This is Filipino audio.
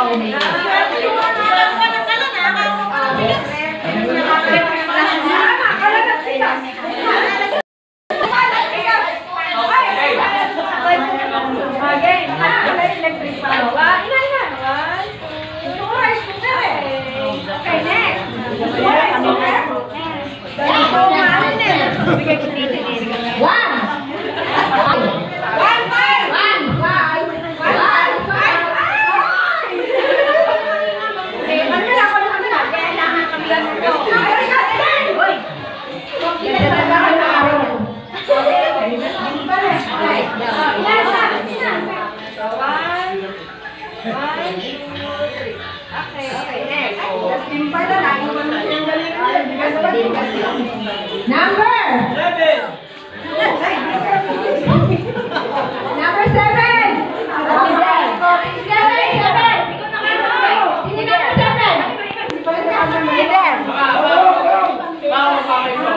Wow. One, two, three. Okay, okay, next. Gaskin pa na lang. Number! Seven! Number seven! Seven! Seven! Sino number seven? Seven! Wow! Wow! Wow!